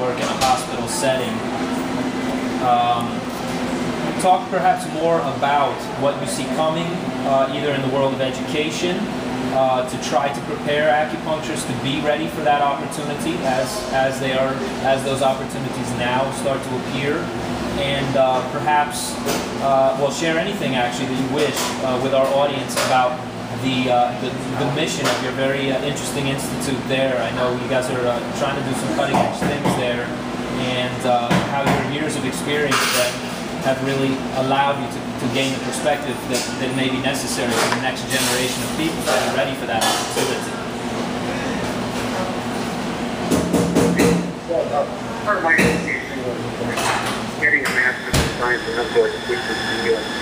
work in a hospital setting. Um, talk perhaps more about what you see coming, uh, either in the world of education, uh, to try to prepare acupuncturists to be ready for that opportunity as as they are as those opportunities now start to appear, and uh, perhaps uh, well share anything actually that you wish uh, with our audience about the, uh, the, the mission of your very uh, interesting institute there. I know you guys are uh, trying to do some cutting edge things there, and uh, how your years of experience that have really allowed you to, to gain the perspective that, that may be necessary for the next generation of people to be ready for that opportunity. Part of my education was getting a master's in science and medical education in the U.S.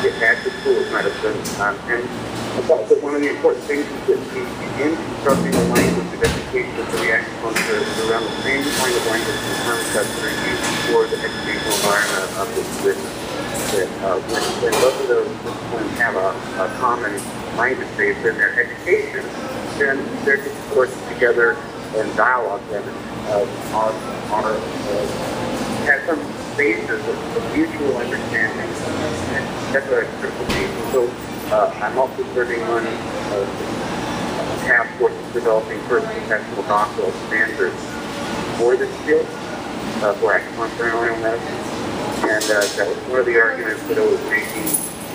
To school of medicine, um, and I thought that one of the important things is that we begin constructing a language of education for the acupuncturist around the same kind of language and terms that are used for the educational environment of the business. That uh, when, when both of those disciplines have a, a common language base in their education, then they're just working together in dialogue and uh, are, are uh, have some basis of, of mutual understanding. And that's a critical piece. So uh, I'm also serving on uh, a task force developing first professional doctoral standards for this field, uh, for Oriental medicine. And uh, that was one of the arguments that I was making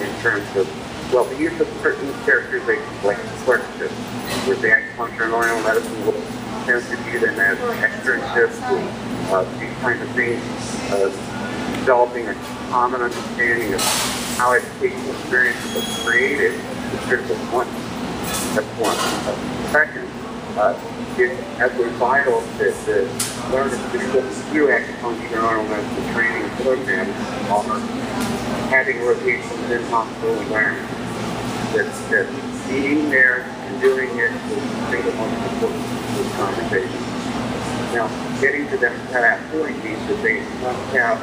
in terms of, well, the use of certain characterizations like clerkship, where the oil medicine will tend to view them as externships, uh, these kinds of things, uh, developing a common understanding of how educational experiences are created is critical point. That's one. Second, uh, it absolutely vital that the learners who through acupuncture and medicine training program are having rotations in hospital environments. That, that being there and doing it is the most important conversation. Now, getting to them that point means that they must have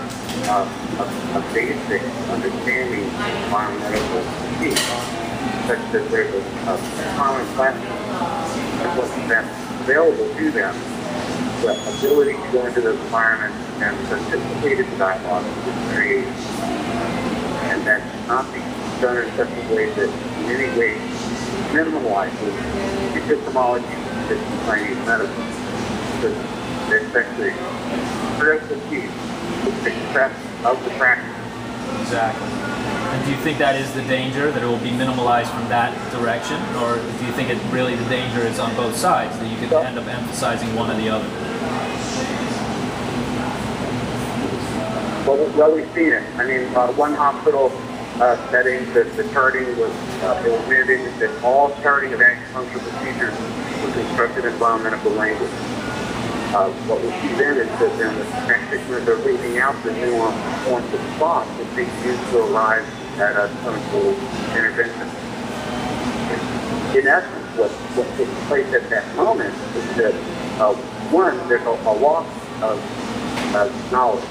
uh, a, a, basic understanding of biomedical technique, such that there's a, a common platform of what's available to them, the ability to go into those environments and participate in dialogue is created. And that should not be done in such a way that in any way minimalizes epistemology of Chinese medicine critical key to success of the practice. Exactly. And do you think that is the danger, that it will be minimalized from that direction? Or do you think it really the danger is on both sides, that you could end up emphasizing one or the other? Well, well we've seen it. I mean, uh, one hospital uh, setting, the, the charting was, uh, it was mandated that all charting of acupuncture procedures was constructed in biomedical language. Uh, what we see then is that then the practitioners are leaving out the nuanced points of thought that they use to arrive at a clinical intervention. In essence, what, what takes place at that moment is that, uh, one, there's a, a loss of uh, knowledge,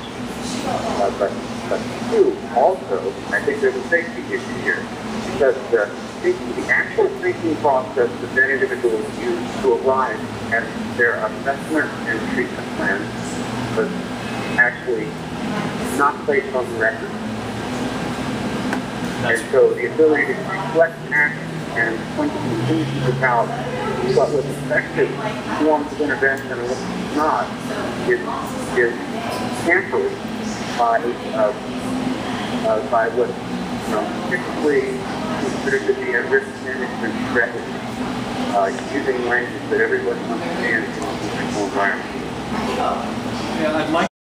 uh, but, but two, also, I think there's a safety issue here. Because the the actual thinking process that that individual use to arrive at their assessment and treatment plan was actually not placed on the record. That's and so the ability to reflect back and point to conclusions about what was effective forms of intervention and what was not is, is hampered by, uh, uh, by what you know, typically considered to be a risk management strategy, uh, using language that everyone understands in a environment. Yeah, I'd like